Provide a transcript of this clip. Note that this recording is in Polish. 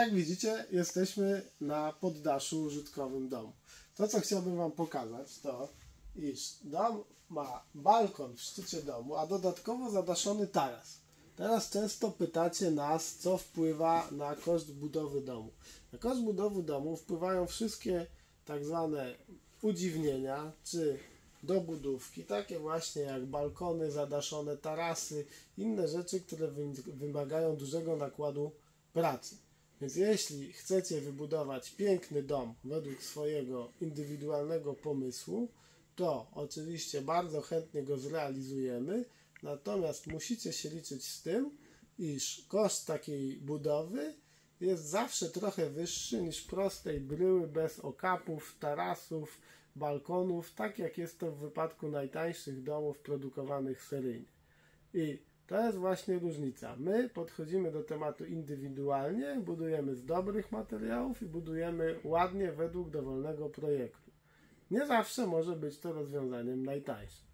jak widzicie, jesteśmy na poddaszu użytkowym domu. To, co chciałbym Wam pokazać, to iż dom ma balkon w szczycie domu, a dodatkowo zadaszony taras. Teraz często pytacie nas, co wpływa na koszt budowy domu. Na koszt budowy domu wpływają wszystkie tak zwane udziwnienia, czy dobudówki, takie właśnie jak balkony, zadaszone tarasy, inne rzeczy, które wymagają dużego nakładu pracy. Więc jeśli chcecie wybudować piękny dom według swojego indywidualnego pomysłu, to oczywiście bardzo chętnie go zrealizujemy, natomiast musicie się liczyć z tym, iż koszt takiej budowy jest zawsze trochę wyższy niż prostej bryły bez okapów, tarasów, balkonów, tak jak jest to w wypadku najtańszych domów produkowanych seryjnie. I to jest właśnie różnica. My podchodzimy do tematu indywidualnie, budujemy z dobrych materiałów i budujemy ładnie według dowolnego projektu. Nie zawsze może być to rozwiązaniem najtańszym.